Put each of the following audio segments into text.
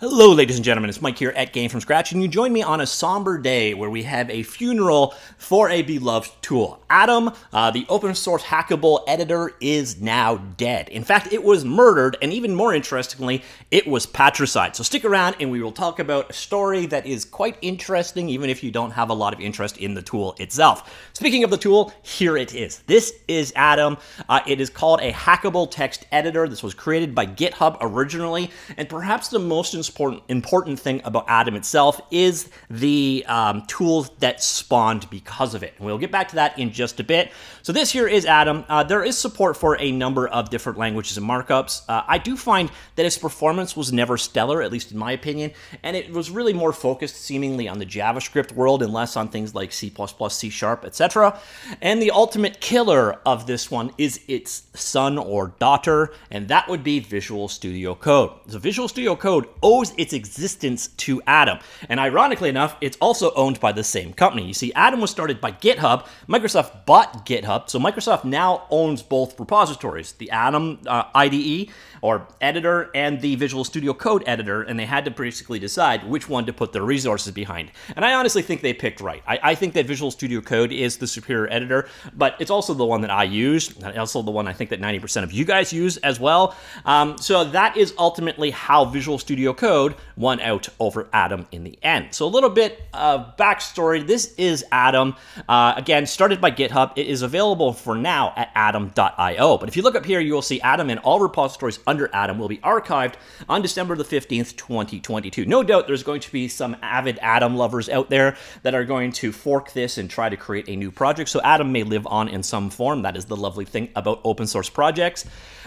Hello, ladies and gentlemen. It's Mike here at Game From Scratch, and you join me on a somber day where we have a funeral for a beloved tool. Atom, uh, the open source hackable editor, is now dead. In fact, it was murdered, and even more interestingly, it was patricide. So stick around, and we will talk about a story that is quite interesting, even if you don't have a lot of interest in the tool itself. Speaking of the tool, here it is. This is Atom. Uh, it is called a hackable text editor. This was created by GitHub originally, and perhaps the most important, important thing about Atom itself is the um, tools that spawned because of it. And we'll get back to that in just a bit. So this here is Atom. Uh, there is support for a number of different languages and markups. Uh, I do find that its performance was never stellar, at least in my opinion, and it was really more focused seemingly on the JavaScript world and less on things like C++, C Sharp, etc. And the ultimate killer of this one is its son or daughter, and that would be Visual Studio Code. So Visual Studio Code owes its existence to Atom. And ironically enough, it's also owned by the same company. You see, Atom was started by GitHub. Microsoft bought GitHub, so Microsoft now owns both repositories, the Atom uh, IDE or editor and the Visual Studio Code editor, and they had to basically decide which one to put their resources behind. And I honestly think they picked right. I, I think that Visual Studio Code is the superior editor, but it's also the one that I use, and also the one I think that 90% of you guys use as well. Um, so that is ultimately how Visual Studio Code won out over Atom in the end. So a little bit of backstory. This is Atom. Uh, again, started by GitHub. It is available for now at atom.io. But if you look up here, you will see Atom and all repositories under Atom will be archived on December the 15th, 2022. No doubt there's going to be some avid Atom lovers out there that are going to fork this and try to create a new project. So Atom may live on in some form. That is the lovely thing about open source projects.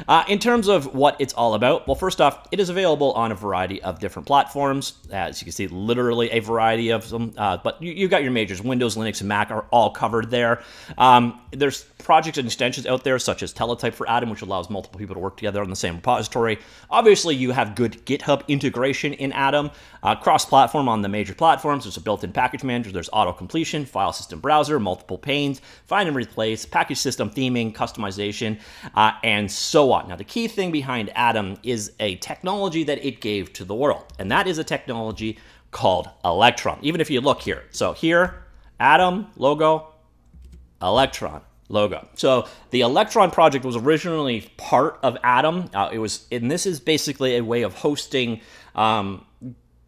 Uh, in terms of what it's all about, well, first off, it is available on a variety of different platforms. As you can see, literally a variety of them. Uh, but you, have got your majors. Windows, Linux, and Mac are all covered there. Um, there's projects and extensions out there, such as Teletype for Atom, which allows multiple people to work together on the same repository. Obviously, you have good GitHub integration in Atom, uh, cross-platform on the major platforms. There's a built-in package manager. There's auto-completion, file system browser, multiple panes, find and replace, package system theming, customization, uh, and so on. Now, the key thing behind Atom is a technology that it gave to the world, and that is a technology called Electron. Even if you look here, so here, Atom logo, Electron logo. So the Electron project was originally part of Atom. Uh, it was, and this is basically a way of hosting um,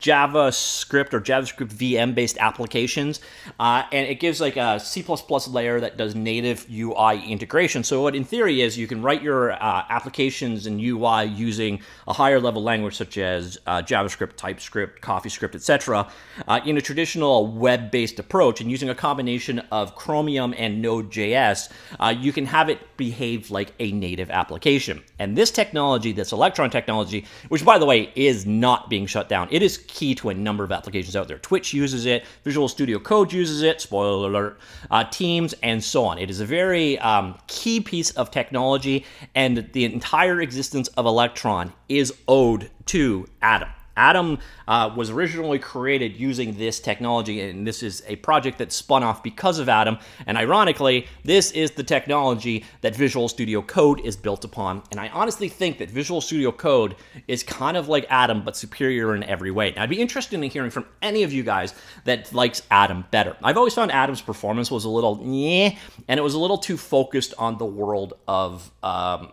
JavaScript or JavaScript VM based applications. Uh, and it gives like a C layer that does native UI integration. So, what in theory is you can write your uh, applications and UI using a higher level language such as uh, JavaScript, TypeScript, CoffeeScript, etc., uh, in a traditional web based approach. And using a combination of Chromium and Node.js, uh, you can have it behave like a native application. And this technology, this Electron technology, which by the way is not being shut down, it is key to a number of applications out there. Twitch uses it, Visual Studio Code uses it, spoiler alert, uh, Teams, and so on. It is a very um, key piece of technology, and the entire existence of Electron is owed to Atom. Atom uh, was originally created using this technology, and this is a project that spun off because of Atom. And ironically, this is the technology that Visual Studio Code is built upon. And I honestly think that Visual Studio Code is kind of like Atom, but superior in every way. Now, I'd be interested in hearing from any of you guys that likes Atom better. I've always found Atom's performance was a little yeah, and it was a little too focused on the world of. Um,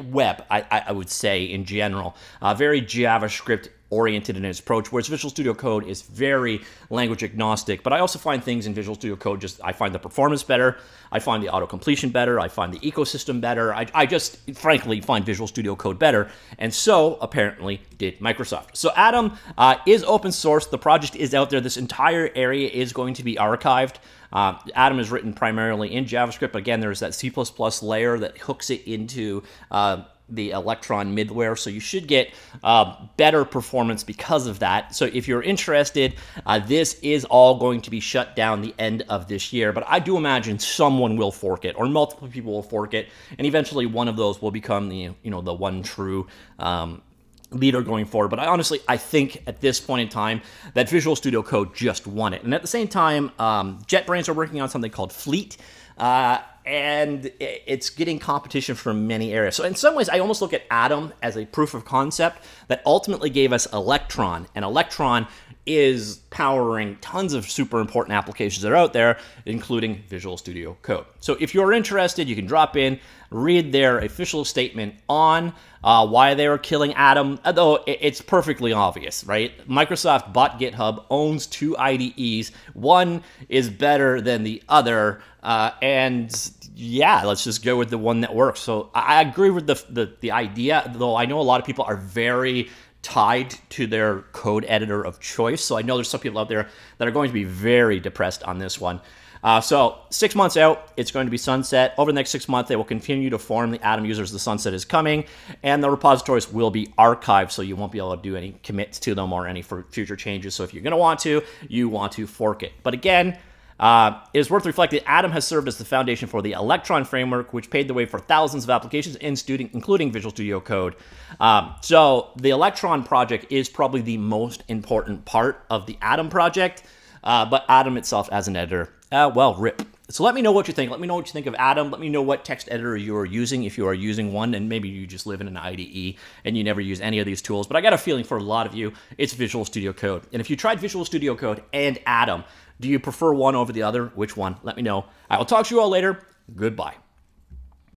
web, I, I would say in general, uh, very JavaScript oriented in its approach, whereas Visual Studio Code is very language agnostic. But I also find things in Visual Studio Code just, I find the performance better, I find the auto completion better, I find the ecosystem better. I, I just, frankly, find Visual Studio Code better. And so, apparently, did Microsoft. So, Atom uh, is open source. The project is out there. This entire area is going to be archived. Uh, Atom is written primarily in JavaScript. Again, there's that C++ layer that hooks it into uh, the Electron middleware, so you should get uh, better performance because of that. So if you're interested, uh, this is all going to be shut down the end of this year, but I do imagine someone will fork it, or multiple people will fork it, and eventually one of those will become the you know the one true um, leader going forward. But I honestly, I think at this point in time that Visual Studio Code just won it. And at the same time, um, JetBrains are working on something called Fleet. Uh, and it's getting competition from many areas. So in some ways, I almost look at Atom as a proof of concept that ultimately gave us Electron. And Electron is powering tons of super important applications that are out there, including Visual Studio Code. So if you're interested, you can drop in, read their official statement on uh, why they were killing Atom, although it's perfectly obvious, right? Microsoft bought GitHub, owns two IDEs. One is better than the other, uh, and yeah, let's just go with the one that works. So I agree with the, the, the idea, though I know a lot of people are very tied to their code editor of choice. So I know there's some people out there that are going to be very depressed on this one. Uh, so six months out, it's going to be sunset. Over the next six months, they will continue to form the Atom users. The sunset is coming, and the repositories will be archived, so you won't be able to do any commits to them or any for future changes. So if you're going to want to, you want to fork it. But again, uh, it is worth reflecting Atom has served as the foundation for the Electron framework, which paved the way for thousands of applications, in student, including Visual Studio Code. Um, so the Electron project is probably the most important part of the Atom project, uh, but Atom itself as an editor, uh, well, rip. So let me know what you think. Let me know what you think of Atom. Let me know what text editor you are using if you are using one, and maybe you just live in an IDE and you never use any of these tools. But I got a feeling for a lot of you, it's Visual Studio Code. And if you tried Visual Studio Code and Atom, do you prefer one over the other? Which one? Let me know. I will talk to you all later. Goodbye.